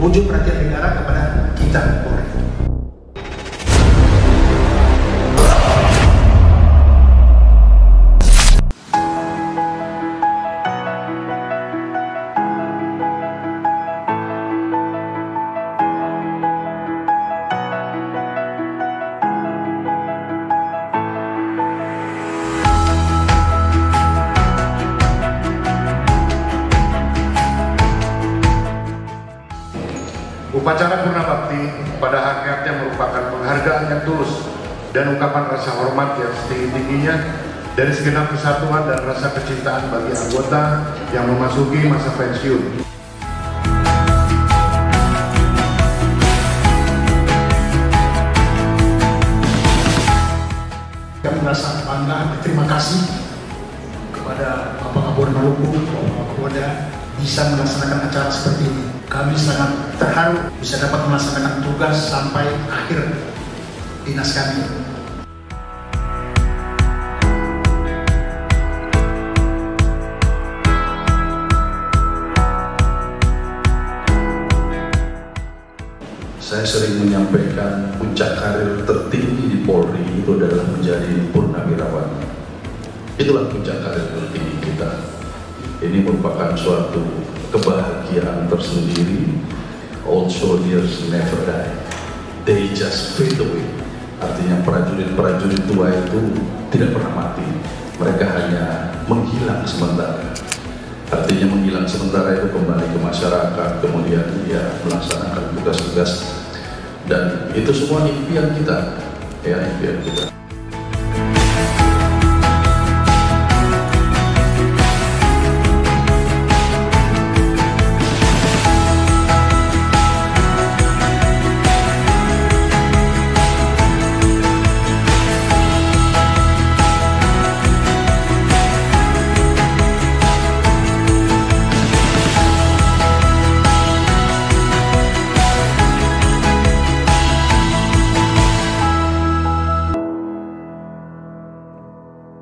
wujud perhatian negara kepada kita Polri. Upacara Purna Bakti pada hakikatnya merupakan penghargaan yang tulus dan ungkapan rasa hormat yang setinggi-tingginya dari segenap kesatuan dan rasa kecintaan bagi anggota yang memasuki masa pensiun. Kami merasa bangga berterima kasih kepada Bapak Kapolri Maluku, Bapak Kapolda bisa melaksanakan acara seperti ini. Kami sangat terharu bisa dapat melaksanakan tugas sampai akhir dinas kami. Saya sering menyampaikan puncak karir tertinggi di Polri itu adalah menjadi purnawirawan. Itulah puncak karir tertinggi kita. Ini merupakan suatu kebahagiaan tersendiri. Old soldiers never die. They just fade away. Artinya prajurit-prajurit tua itu tidak pernah mati. Mereka hanya menghilang sementara. Artinya menghilang sementara itu kembali ke masyarakat, kemudian dia melaksanakan tugas-tugas dan itu semua impian kita, ya impian kita.